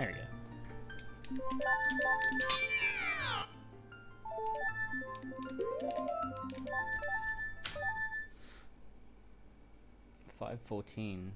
There we go. Five fourteen.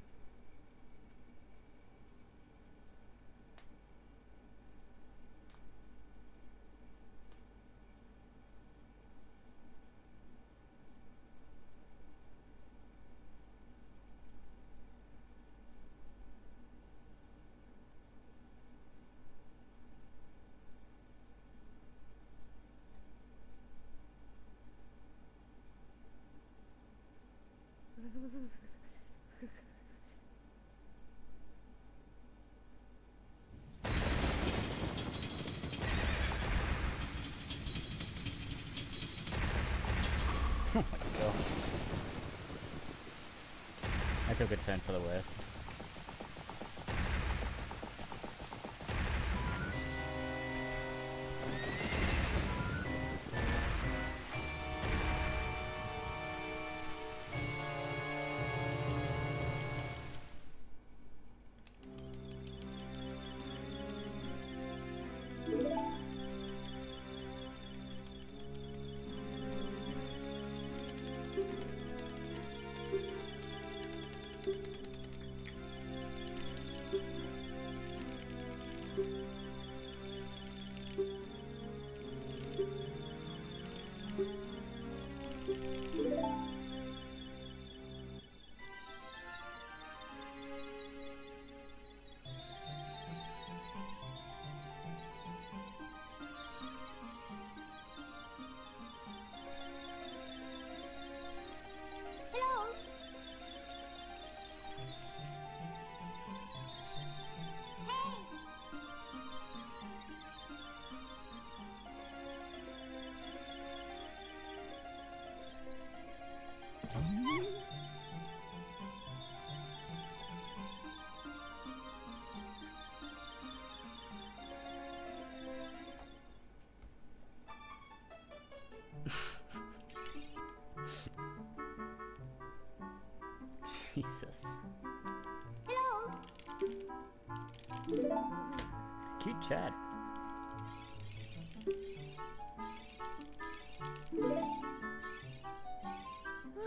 Cute chat.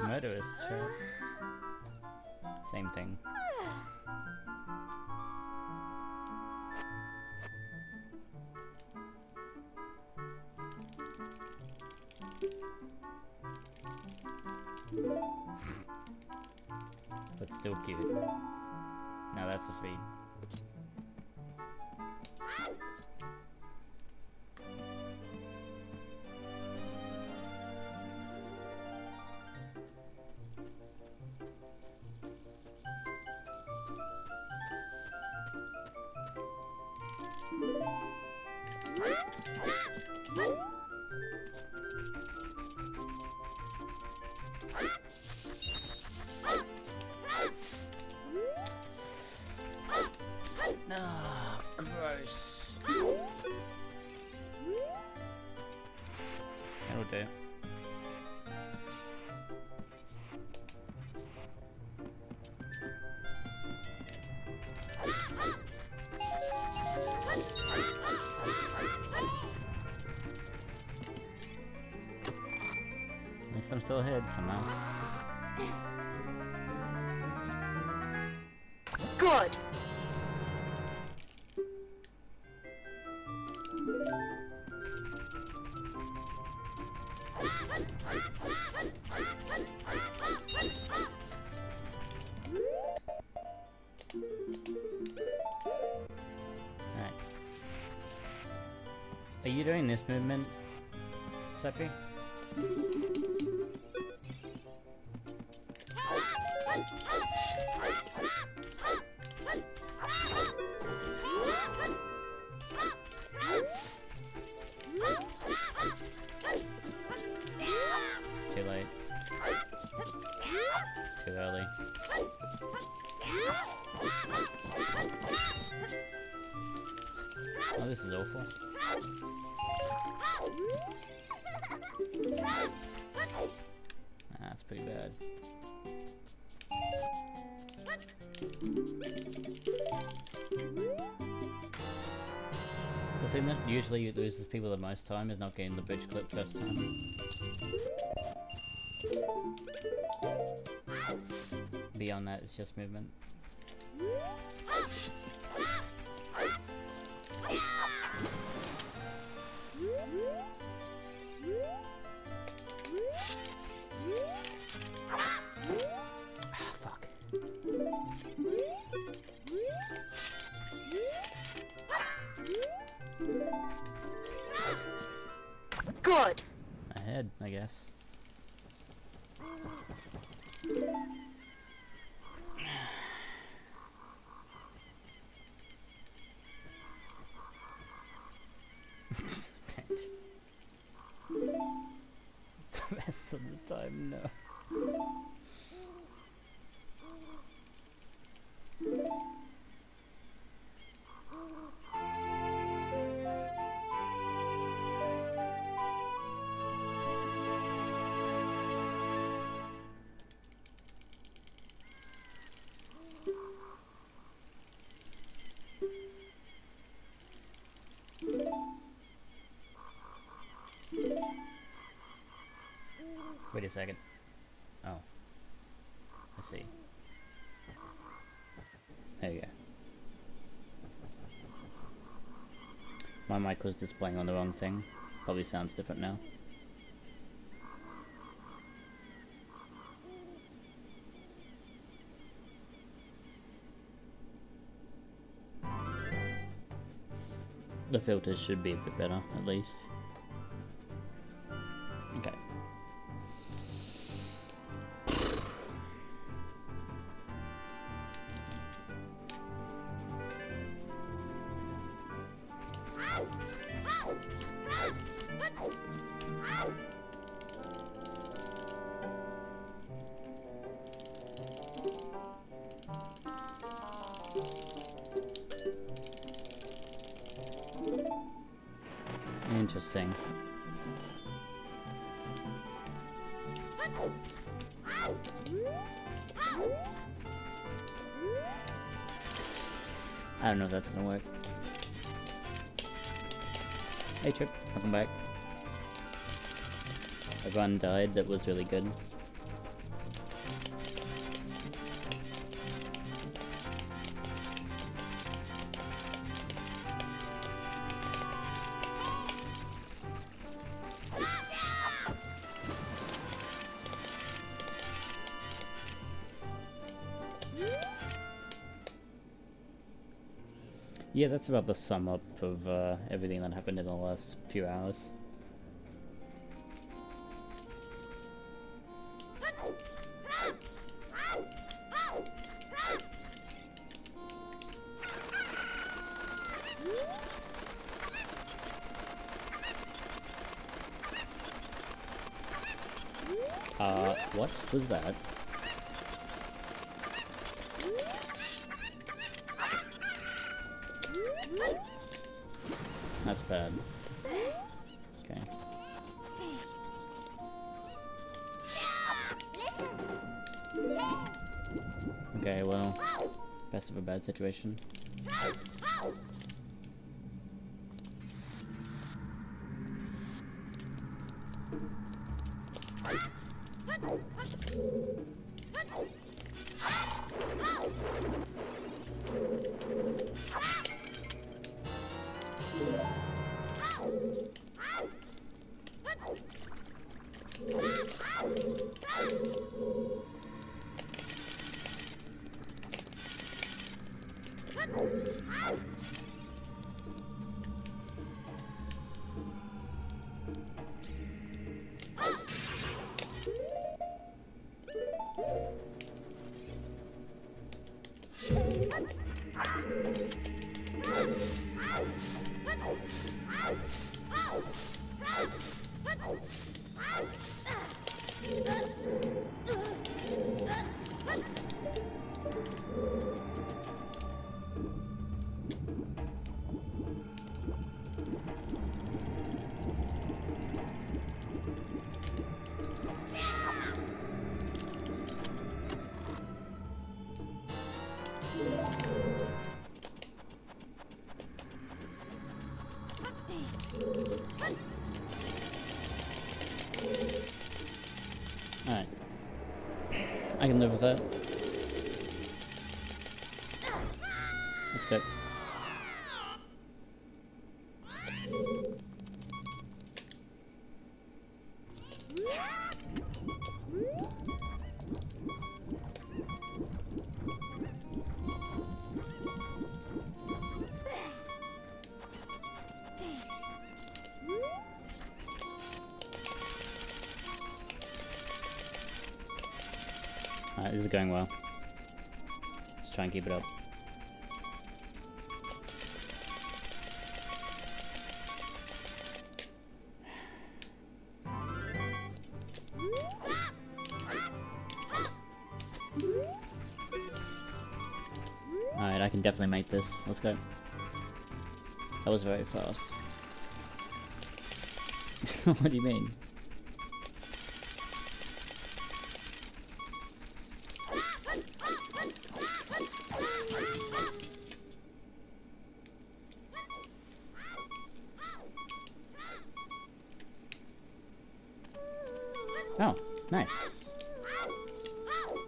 Murderous chat. Same thing. But still cute. Now that's a feat. Still ahead somehow. Good. Alright. Are you doing this movement, Seppi? Is awful. That's pretty bad. The thing that usually loses people the most time is not getting the bridge clip first time. Beyond that, it's just movement. Guess. The rest of the time, no. A second. Oh. I see. There you go. My mic was displaying on the wrong thing. Probably sounds different now. The filters should be a bit better, at least. Hey Trip, welcome back. Run died that was really good. Yeah, that's about the sum up of uh, everything that happened in the last few hours. Okay, well, best of a bad situation. With that. Keep it up. Alright, I can definitely make this. Let's go. That was very fast. what do you mean?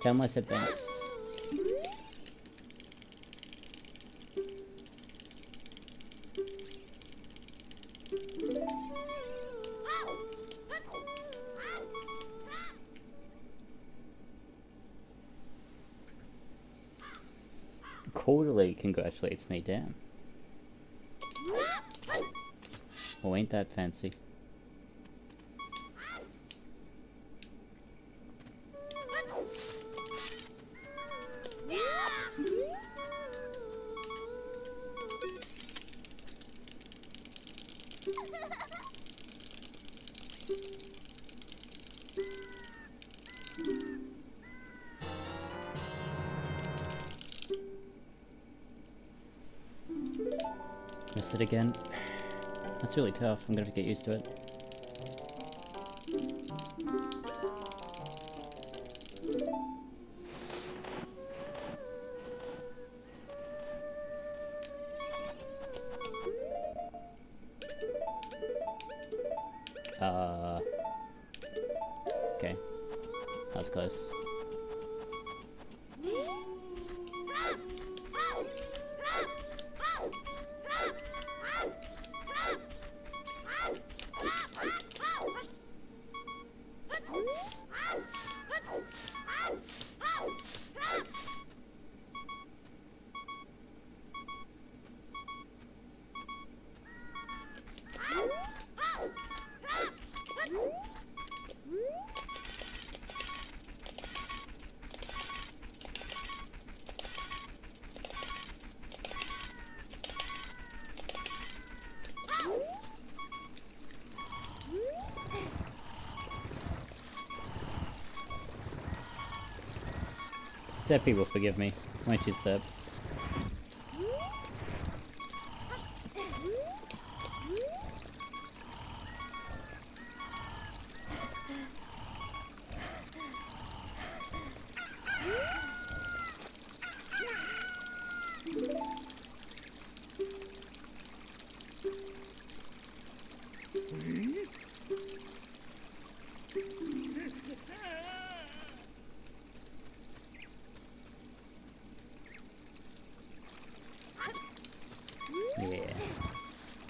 Tell him I said thanks. Quarterly congratulates me, damn. Oh, ain't that fancy. Missed it again. That's really tough. I'm gonna have to get used to it. Seppi will forgive me. Won't you,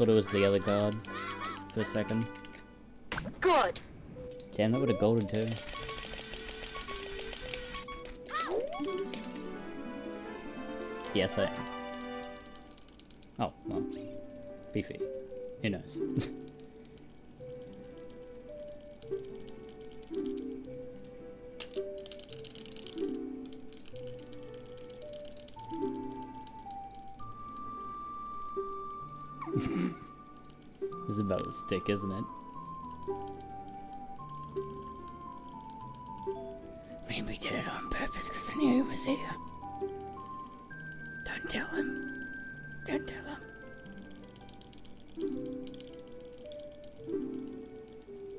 Thought it was the other guard for a second. Good. Damn, that would have golden too. Yes, I am. Oh, well. Beefy. Who knows? about the stick, isn't it? Maybe did it on purpose because I knew he was here. Don't tell him. Don't tell him.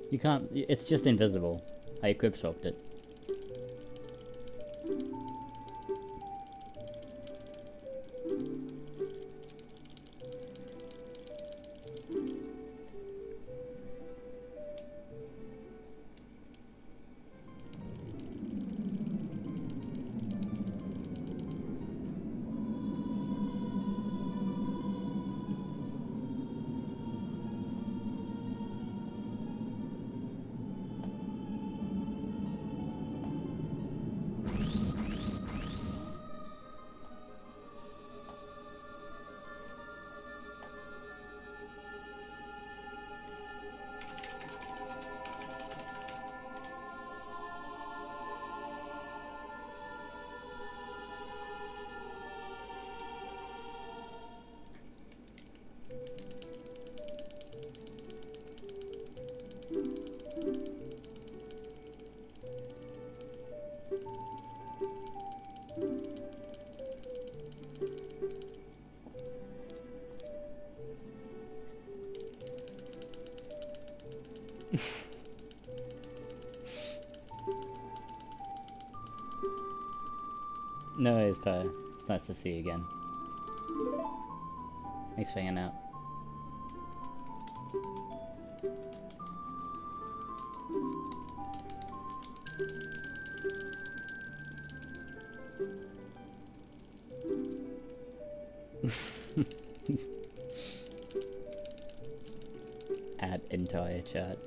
You can't. It's just invisible. I equip swapped it. Pa. It's nice to see you again. Thanks for hanging out. Add entire chat.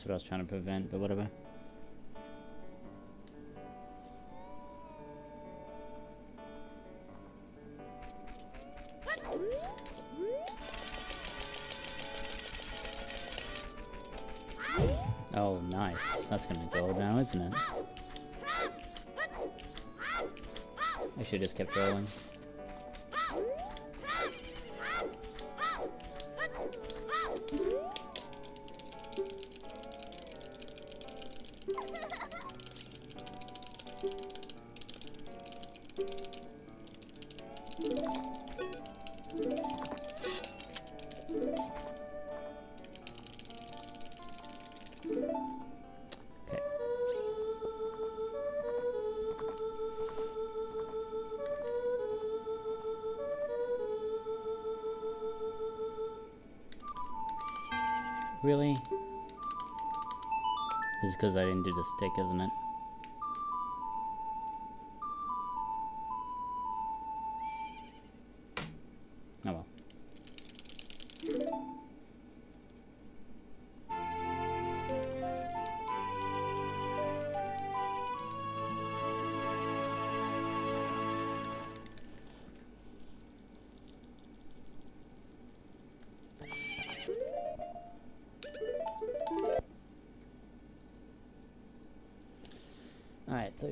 That's what I was trying to prevent, but whatever. Oh, nice. That's gonna go now, isn't it? I should've just kept rolling. Is because I didn't do the stick, isn't it?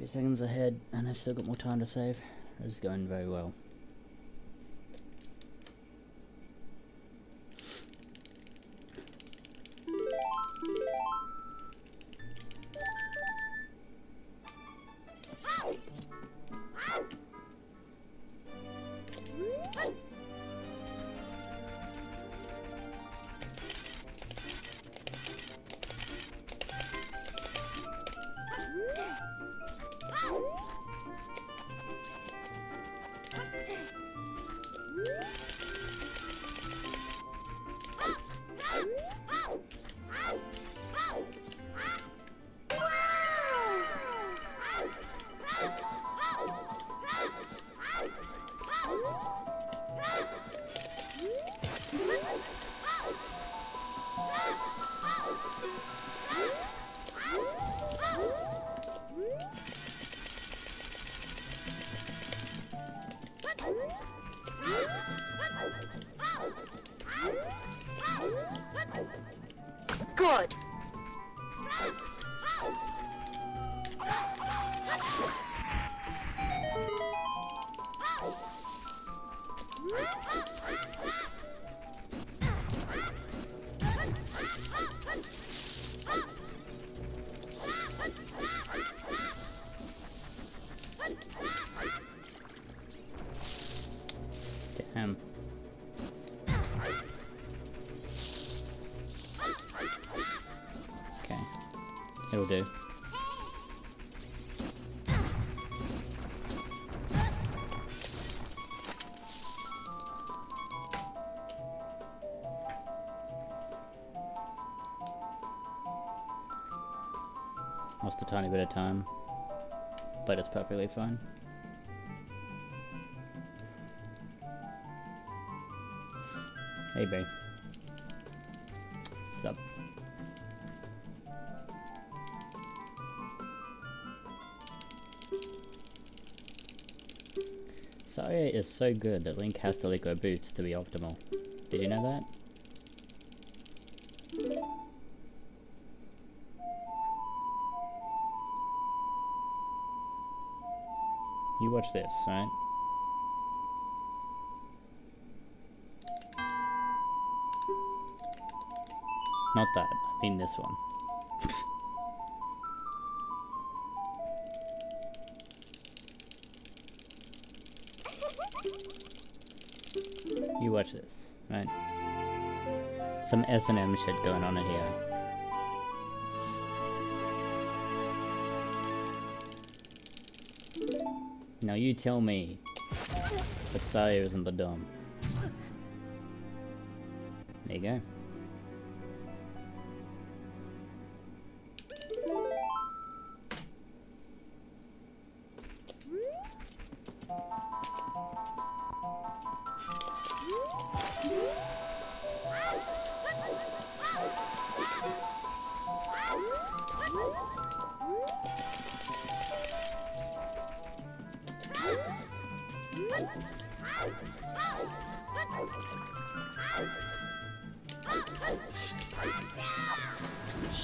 Seconds ahead, and I've still got more time to save. This is going very well. Do. Lost a tiny bit of time, but it's perfectly fine. Hey, babe. So good that Link has to go boots to be optimal. Did you know that? You watch this, right? Not that, I mean this one. right? Some S&M shit going on in here. Now you tell me that Saya isn't the dumb. There you go.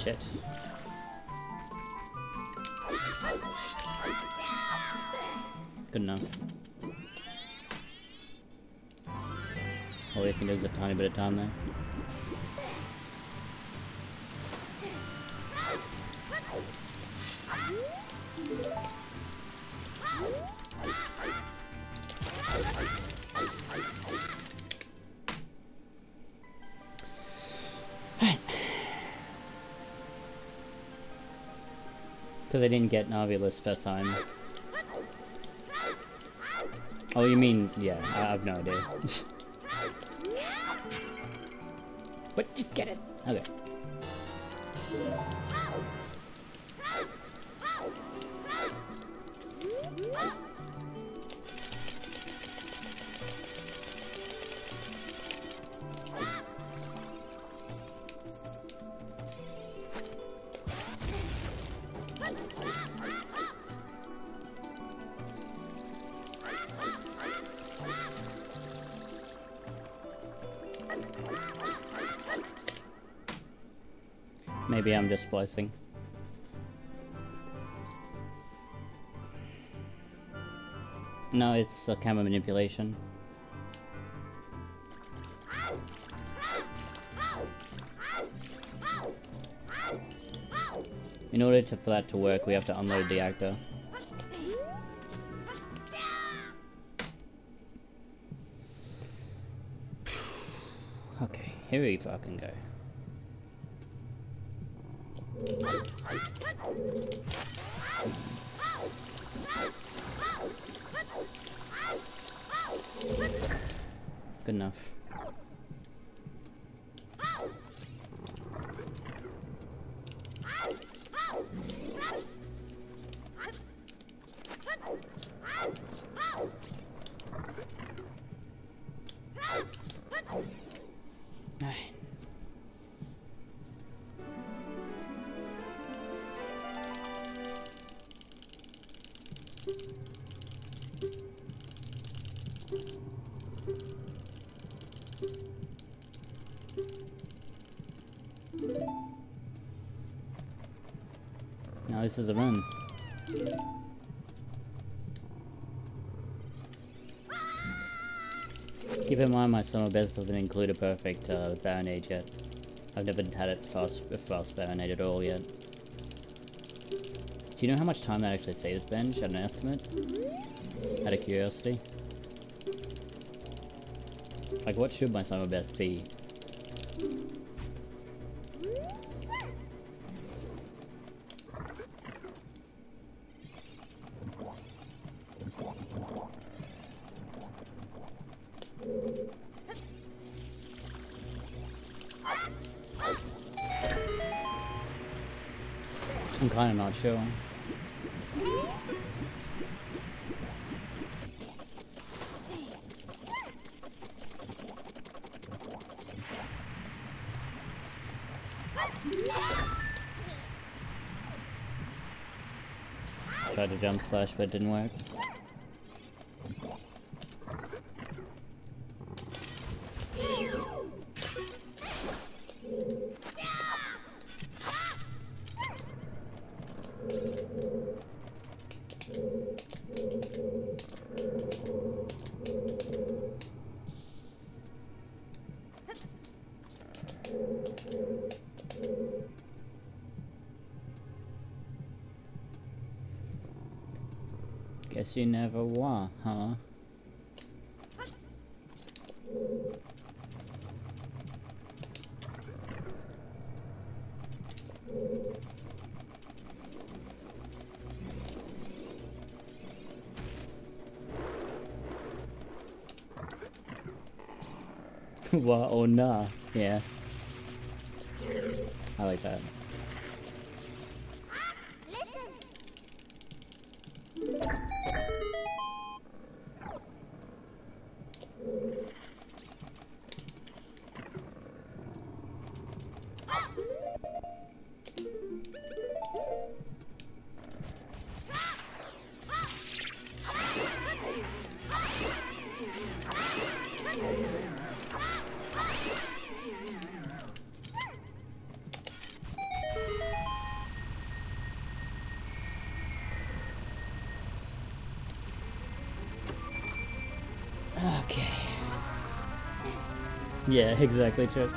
Shit. Good enough. Oh, I think there's a tiny bit of time there. I didn't get Navi list first time. Oh, you mean, yeah, I have no idea. but just get it. Okay. Maybe I'm just splicing. No, it's a camera manipulation. In order to, for that to work, we have to unload the actor. Okay, here we fucking go. Good enough. My summer best doesn't include a perfect uh, Barinade yet. I've never had it fast, fast Barinade at all yet. Do you know how much time that actually saves Bench at an estimate? Out of curiosity? Like what should my summer best be? Kind of not sure. Tried to jump slash, but it didn't work. Guess you never were, huh? Wa or oh, nah, yeah. I like that. Yeah, exactly, Chuck.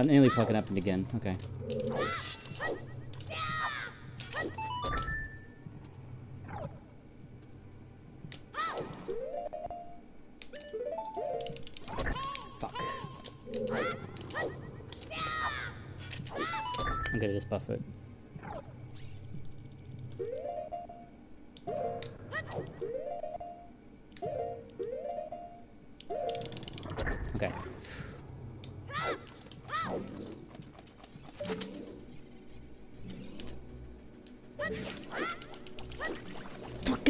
That nearly fucking happened again. Okay. Fuck. I'm gonna just buff it. Okay.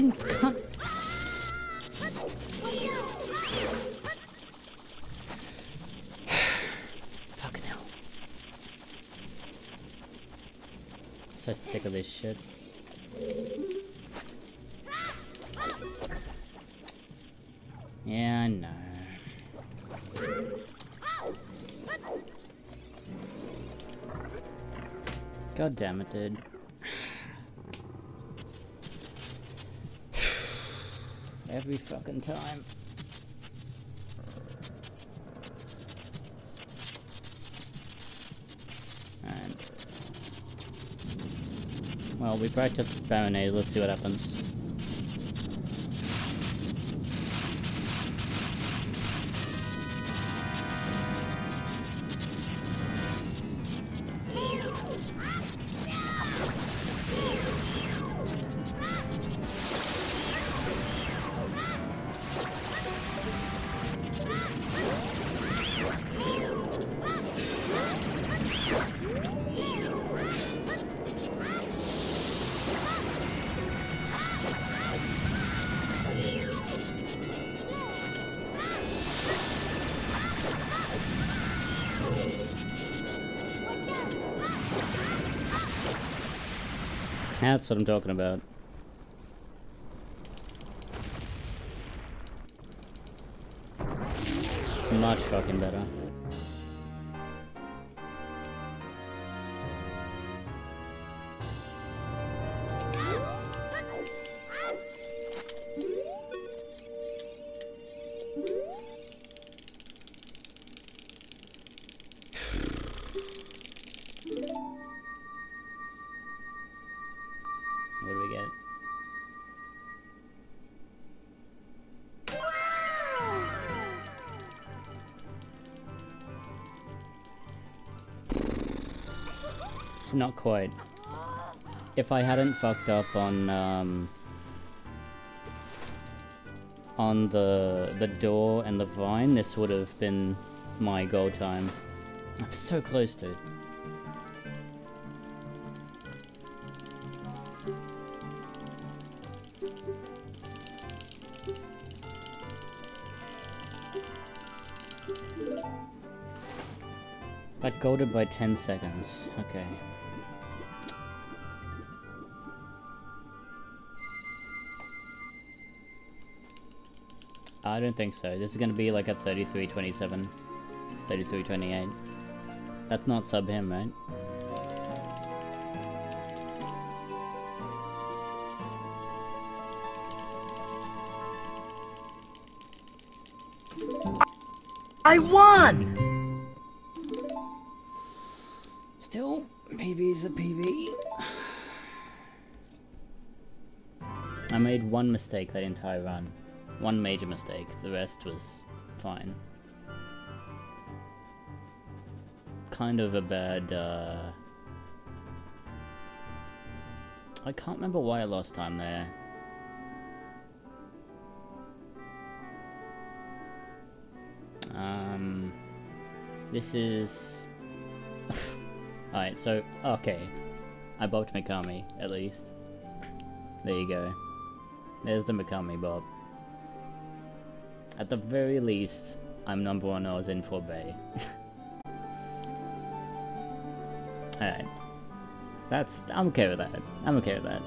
Fucking cunt. Fucking hell. So sick of this shit. Yeah, I know. God damn it, dude. Every fucking time. And well, we practiced Barinade. Let's see what happens. That's what I'm talking about. Much fucking better. Not quite. If I hadn't fucked up on, um... On the, the door and the vine, this would have been my goal time. I'm so close to. Got golded by 10 seconds. Okay. I don't think so. This is gonna be like a 33-27. 33-28. That's not sub him, right? I won! Still, PB's a PB. I made one mistake that entire run. One major mistake. The rest was fine. Kind of a bad, uh... I can't remember why I lost time there. Um... This is... Alright, so, okay. I bopped Mikami, at least. There you go. There's the Mikami bob. At the very least, I'm number one I was in for Bae. Alright. That's, I'm okay with that. I'm okay with that.